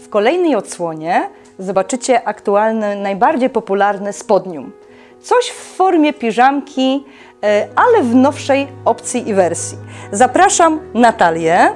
W kolejnej odsłonie zobaczycie aktualny, najbardziej popularny spodnium. Coś w formie piżamki, e, ale w nowszej opcji i wersji. Zapraszam Natalię,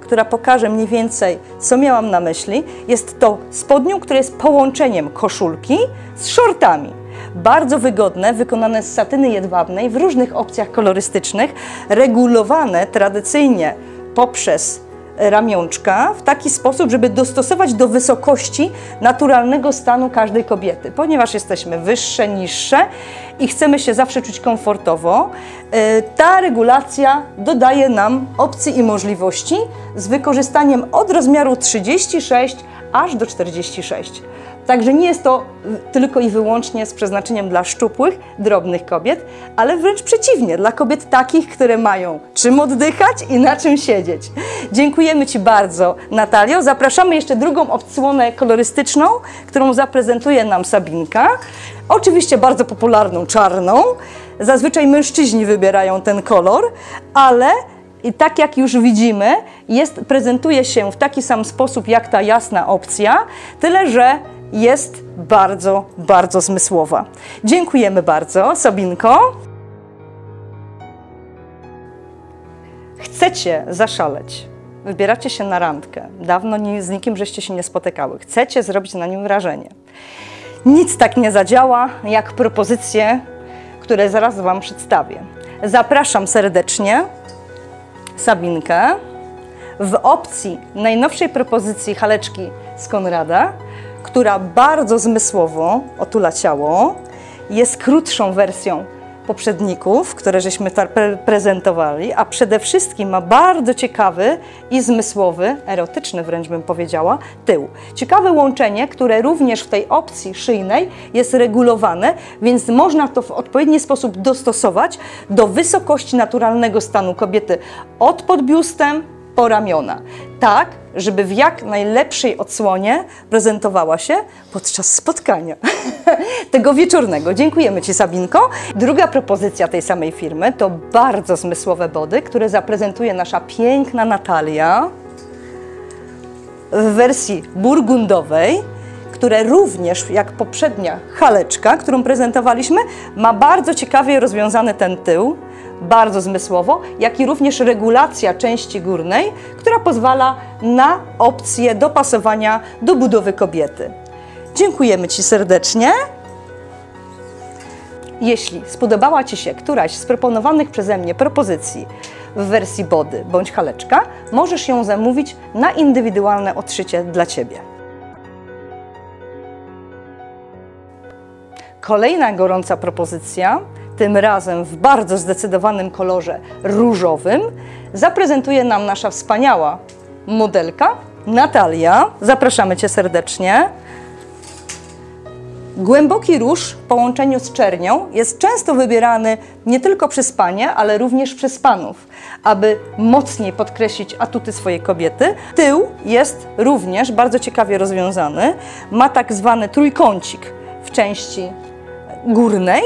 która pokaże mniej więcej, co miałam na myśli. Jest to spodnium, które jest połączeniem koszulki z shortami. Bardzo wygodne, wykonane z satyny jedwabnej w różnych opcjach kolorystycznych, regulowane tradycyjnie poprzez ramionczka w taki sposób, żeby dostosować do wysokości naturalnego stanu każdej kobiety. Ponieważ jesteśmy wyższe, niższe i chcemy się zawsze czuć komfortowo, y, ta regulacja dodaje nam opcji i możliwości z wykorzystaniem od rozmiaru 36 aż do 46. Także nie jest to tylko i wyłącznie z przeznaczeniem dla szczupłych, drobnych kobiet, ale wręcz przeciwnie, dla kobiet takich, które mają czym oddychać i na czym siedzieć. Dziękujemy Ci bardzo, Natalio. Zapraszamy jeszcze drugą odsłonę kolorystyczną, którą zaprezentuje nam Sabinka. Oczywiście bardzo popularną czarną. Zazwyczaj mężczyźni wybierają ten kolor, ale i tak jak już widzimy, jest, prezentuje się w taki sam sposób jak ta jasna opcja, tyle że jest bardzo, bardzo zmysłowa. Dziękujemy bardzo, Sabinko. Chcecie zaszaleć, wybieracie się na randkę, dawno z nikim żeście się nie spotykały, chcecie zrobić na nim wrażenie. Nic tak nie zadziała jak propozycje, które zaraz Wam przedstawię. Zapraszam serdecznie Sabinkę w opcji najnowszej propozycji haleczki z Konrada, która bardzo zmysłowo otula ciało, jest krótszą wersją poprzedników, które żeśmy pre prezentowali, a przede wszystkim ma bardzo ciekawy i zmysłowy, erotyczny wręcz bym powiedziała, tył. Ciekawe łączenie, które również w tej opcji szyjnej jest regulowane, więc można to w odpowiedni sposób dostosować do wysokości naturalnego stanu kobiety od pod biustem po ramiona. Tak, żeby w jak najlepszej odsłonie prezentowała się podczas spotkania tego wieczornego. Dziękujemy Ci, Sabinko. Druga propozycja tej samej firmy to bardzo zmysłowe body, które zaprezentuje nasza piękna Natalia w wersji burgundowej, które również, jak poprzednia haleczka, którą prezentowaliśmy, ma bardzo ciekawie rozwiązany ten tył, bardzo zmysłowo, jak i również regulacja części górnej, która pozwala na opcję dopasowania do budowy kobiety. Dziękujemy Ci serdecznie. Jeśli spodobała Ci się któraś z proponowanych przeze mnie propozycji w wersji body bądź haleczka, możesz ją zamówić na indywidualne odszycie dla Ciebie. Kolejna gorąca propozycja tym razem w bardzo zdecydowanym kolorze różowym, zaprezentuje nam nasza wspaniała modelka Natalia. Zapraszamy Cię serdecznie. Głęboki róż w połączeniu z czernią jest często wybierany nie tylko przez panie, ale również przez panów, aby mocniej podkreślić atuty swojej kobiety. Tył jest również bardzo ciekawie rozwiązany. Ma tak zwany trójkącik w części górnej,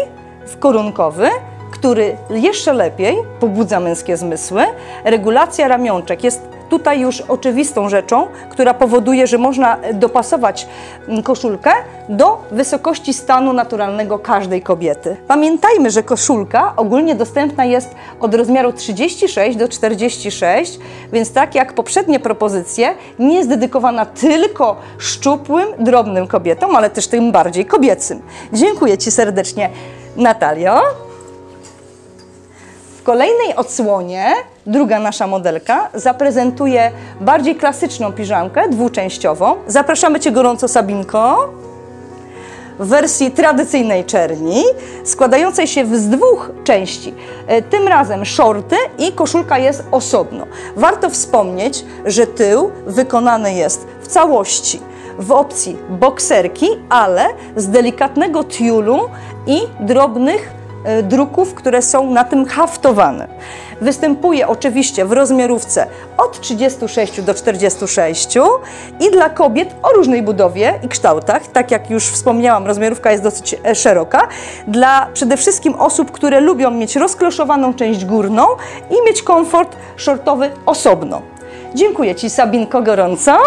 korunkowy, który jeszcze lepiej pobudza męskie zmysły. Regulacja ramionczek jest tutaj już oczywistą rzeczą, która powoduje, że można dopasować koszulkę do wysokości stanu naturalnego każdej kobiety. Pamiętajmy, że koszulka ogólnie dostępna jest od rozmiaru 36 do 46, więc tak jak poprzednie propozycje, nie jest dedykowana tylko szczupłym, drobnym kobietom, ale też tym bardziej kobiecym. Dziękuję Ci serdecznie. Natalio. W kolejnej odsłonie druga nasza modelka zaprezentuje bardziej klasyczną piżamkę dwuczęściową. Zapraszamy Cię gorąco, Sabinko. W wersji tradycyjnej czerni, składającej się z dwóch części. E, tym razem shorty i koszulka jest osobno. Warto wspomnieć, że tył wykonany jest w całości w opcji bokserki, ale z delikatnego tiulu i drobnych e, druków, które są na tym haftowane. Występuje oczywiście w rozmiarówce od 36 do 46 i dla kobiet o różnej budowie i kształtach. Tak jak już wspomniałam, rozmiarówka jest dosyć e, szeroka. Dla przede wszystkim osób, które lubią mieć rozkloszowaną część górną i mieć komfort shortowy osobno. Dziękuję Ci, Sabinko, gorąco.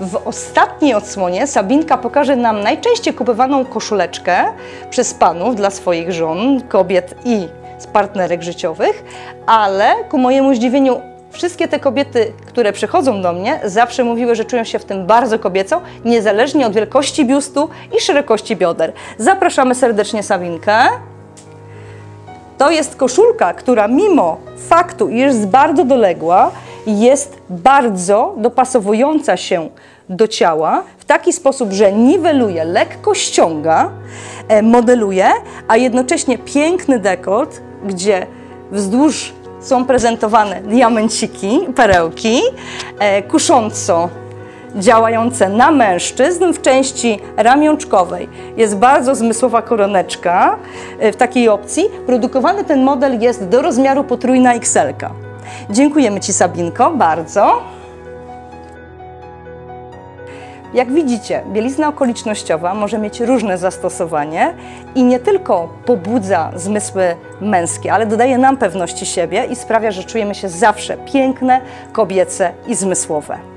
W ostatniej odsłonie Sabinka pokaże nam najczęściej kupowaną koszuleczkę przez panów dla swoich żon, kobiet i z partnerek życiowych, ale ku mojemu zdziwieniu wszystkie te kobiety, które przychodzą do mnie, zawsze mówiły, że czują się w tym bardzo kobieco, niezależnie od wielkości biustu i szerokości bioder. Zapraszamy serdecznie Sabinkę. To jest koszulka, która mimo faktu, iż jest bardzo doległa, jest bardzo dopasowująca się do ciała w taki sposób, że niweluje, lekko ściąga, e, modeluje, a jednocześnie piękny dekolt, gdzie wzdłuż są prezentowane diamenciki, perełki, e, kusząco działające na mężczyzn w części ramionczkowej. Jest bardzo zmysłowa koroneczka e, w takiej opcji. Produkowany ten model jest do rozmiaru potrójna XL. -ka. Dziękujemy Ci Sabinko bardzo. Jak widzicie, bielizna okolicznościowa może mieć różne zastosowanie i nie tylko pobudza zmysły męskie, ale dodaje nam pewności siebie i sprawia, że czujemy się zawsze piękne, kobiece i zmysłowe.